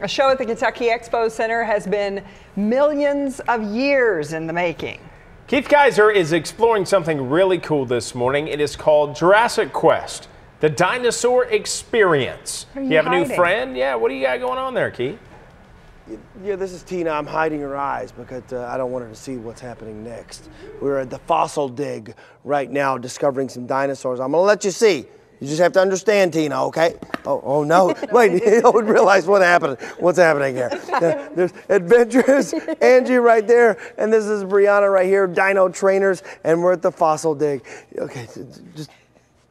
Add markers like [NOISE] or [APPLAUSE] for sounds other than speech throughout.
A show at the Kentucky Expo Center has been millions of years in the making. Keith Kaiser is exploring something really cool this morning. It is called Jurassic Quest, the dinosaur experience. Are you, you have a new friend? Yeah, what do you got going on there, Keith? Yeah, this is Tina. I'm hiding her eyes because uh, I don't want her to see what's happening next. We're at the fossil dig right now, discovering some dinosaurs. I'm gonna let you see. You just have to understand, Tina. Okay? Oh, oh no! Wait, [LAUGHS] you don't realize what happened. What's happening here? [LAUGHS] There's adventurous [LAUGHS] Angie right there, and this is Brianna right here, Dino Trainers, and we're at the fossil dig. Okay, just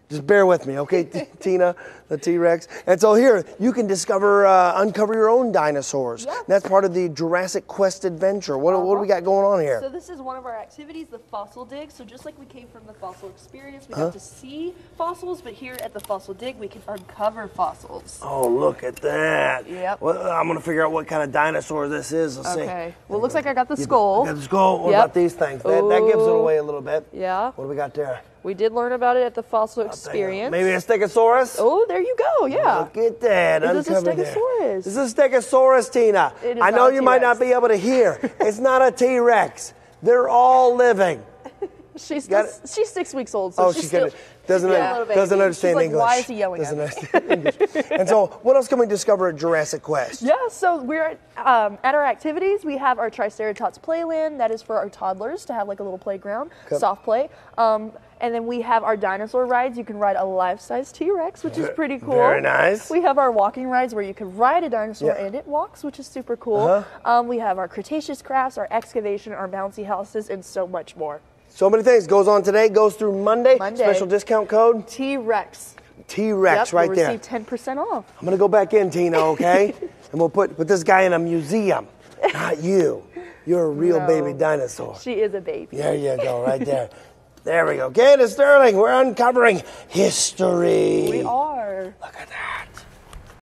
just bear with me, okay, [LAUGHS] Tina, the T-Rex. And so here, you can discover, uh, uncover your own dinosaurs. That's part of the Jurassic Quest adventure. What, what do we got going on here? So this is one of our activities, the fossil dig. So just like we came from the fossil experience, we Uh-huh. got to see fossils, but here at the fossil dig, we can uncover fossils. oh, look at that. Yep. Well, I'm gonna figure out what kind of dinosaur this is. Let's see. Okay. Well, it looks like I got the skull. Got the skull. What Yep. about these things? That, that gives it away a little bit. Yeah. What do we got there? We did learn about it at the fossil uh, experience. Maybe a stegosaurus? Oh, there you go. Yeah. Look at that. Is this a uncovered there. stegosaurus? This is a stegosaurus, Tina. It is I know a you might not be able to hear. it's not a T Rex. They're all living. She's just, she's six weeks old, so Oh, she's she still, doesn't, she's un- a doesn't understand like, English. Why is he yelling doesn't at me? understand [LAUGHS] English. and so, what else can we discover at Jurassic Quest? Yeah, so we're um, at our activities. We have our Triceratops Playland. That is for our toddlers to have like a little playground, Okay. soft play. Um, and then we have our dinosaur rides. You can ride a life-size T-Rex, which is [LAUGHS] pretty cool. very nice. We have our walking rides where you can ride a dinosaur Yeah. and it walks, which is super cool. Uh-huh. Um, we have our Cretaceous crafts, our excavation, our bouncy houses, and so much more. So many things goes on today. Goes through Monday. Monday. Special discount code T-Rex. T Rex yep, right you'll there. receive 10% off. I'm gonna go back in, Tina. Okay, [LAUGHS] and we'll put put this guy in a museum. Not you. You're a real No. baby dinosaur. She is a baby. There you go, right there. There we go. Candace Sterling, we're uncovering history. We are. Look at that.